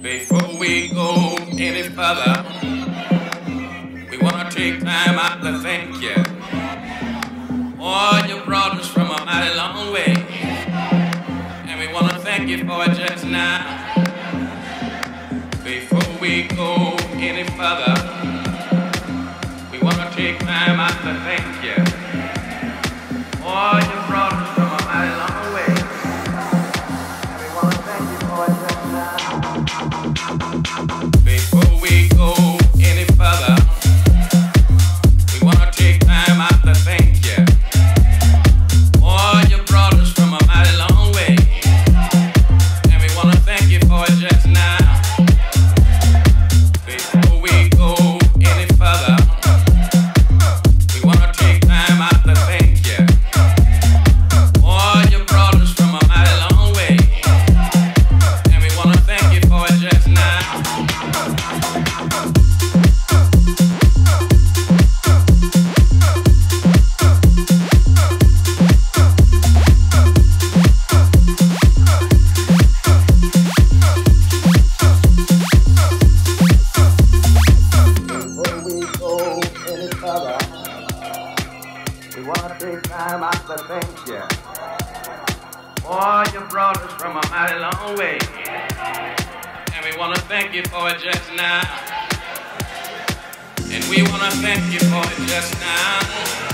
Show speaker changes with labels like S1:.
S1: Before we go any further, we want to take time out to thank you. Oh, you brought from a mighty long way. And we want to thank you for it just now. Before we go any further, we want to take time out to thank you. Oh, you brought any we want to take time out to thank you. Boy, you brought us from a mighty long way. And we want to thank you for it just now. And we want to thank you for it just now.